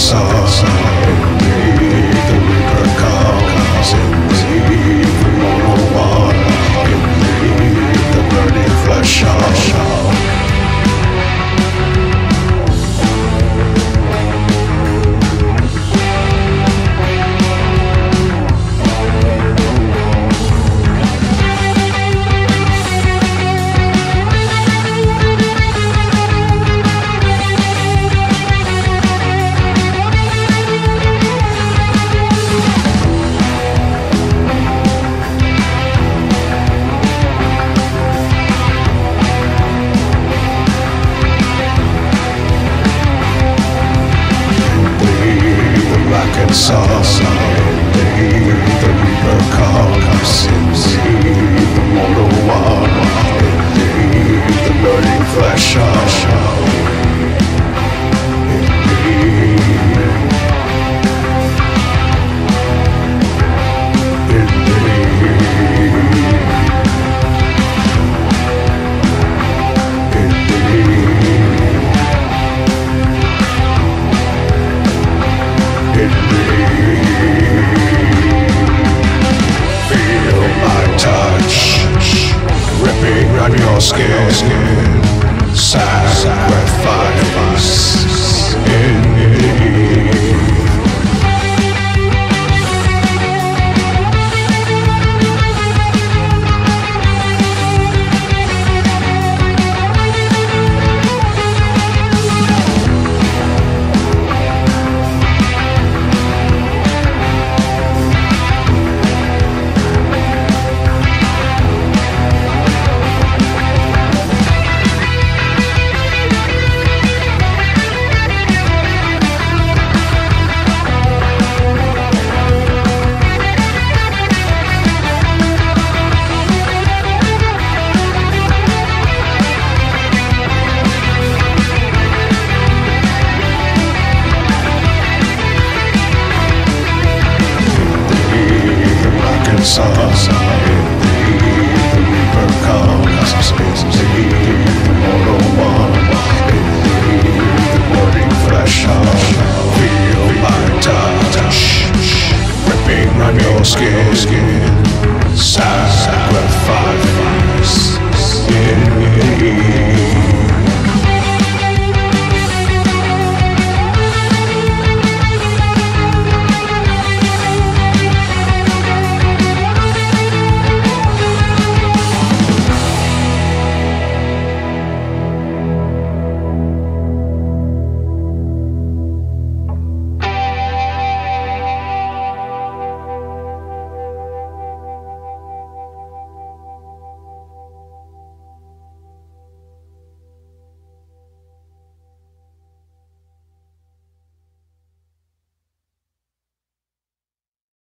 saw light song. Indeed, the reaper comes. Indeed, my touch ripping on your skin. Sacrifice songs. Indeed, the reaper comes. Indeed, the mortal one. The burning flesh. Feel my touch, ripping your skin.